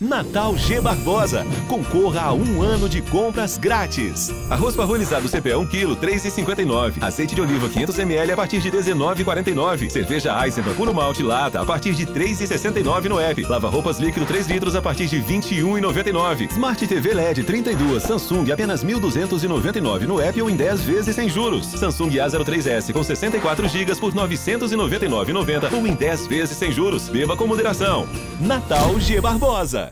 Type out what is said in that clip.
Natal G Barbosa. Concorra a um ano de compras grátis. Arroz parbolizado CP 1 kg, 3,59. Azeite de oliva 500 ml a partir de 19,49. Cerveja Eisenbahn puro malte lata a partir de 3,69 no app. Lava roupas líquido 3 litros a partir de 21,99. Smart TV LED 32 Samsung apenas 1.299 no app ou em 10 vezes sem juros. Samsung A03s com 64 GB por 999,90 ou em 10 vezes sem juros. Beba com moderação. Natal G Barbosa.